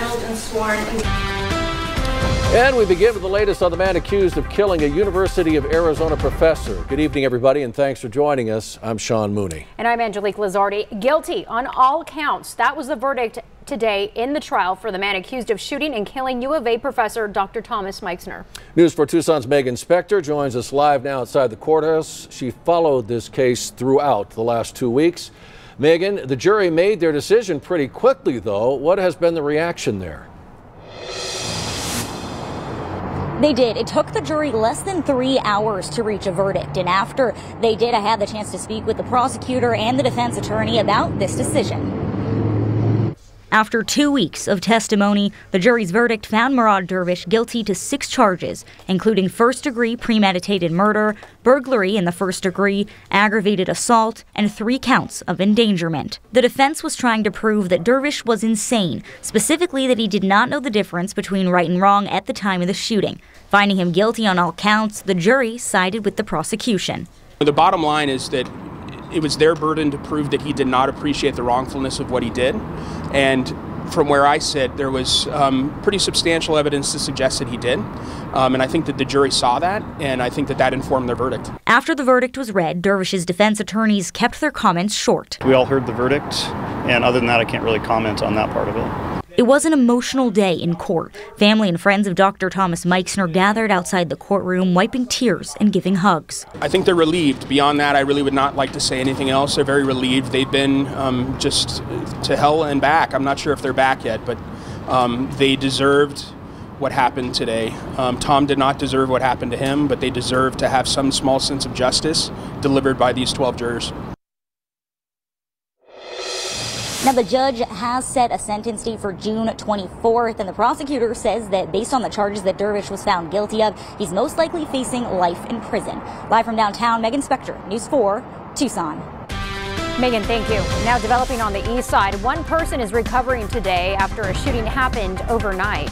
impaneled and sworn. And we begin with the latest on the man accused of killing a University of Arizona professor. Good evening, everybody, and thanks for joining us. I'm Sean Mooney. And I'm Angelique Lizardi. Guilty on all counts. That was the verdict today in the trial for the man accused of shooting and killing U of A professor Dr. Thomas Meixner. News 4 Tucson's Megan Spector joins us live now outside the courthouse. She followed this case throughout the last two weeks. Megan, the jury made their decision pretty quickly, though. What has been the reaction there? They did. It took the jury less than three hours to reach a verdict. And after they did, I had the chance to speak with the prosecutor and the defense attorney about this decision. After two weeks of testimony, the jury's verdict found Murad Dervish guilty to six charges, including first degree premeditated murder, burglary in the first degree, aggravated assault, and three counts of endangerment. The defense was trying to prove that Dervish was insane, specifically that he did not know the difference between right and wrong at the time of the shooting. Finding him guilty on all counts, the jury sided with the prosecution. The bottom line is that it was their burden to prove that he did not appreciate the wrongfulness of what he did. And from where I sit, there was um, pretty substantial evidence to suggest that he did. Um, and I think that the jury saw that, and I think that that informed their verdict. After the verdict was read, Dervish's defense attorneys kept their comments short. We all heard the verdict, and other than that, I can't really comment on that part of it. It was an emotional day in court. Family and friends of Dr. Thomas Meixner gathered outside the courtroom, wiping tears and giving hugs. I think they're relieved. Beyond that, I really would not like to say anything else. They're very relieved. They've been um, just to hell and back. I'm not sure if they're back yet, but um, they deserved what happened today. Um, Tom did not deserve what happened to him, but they deserve to have some small sense of justice delivered by these 12 jurors. Now, the judge has set a sentence date for June 24th, and the prosecutor says that based on the charges that Dervish was found guilty of, he's most likely facing life in prison. Live from downtown, Megan Spector, News 4, Tucson. Megan, thank you. Now developing on the east side, one person is recovering today after a shooting happened overnight.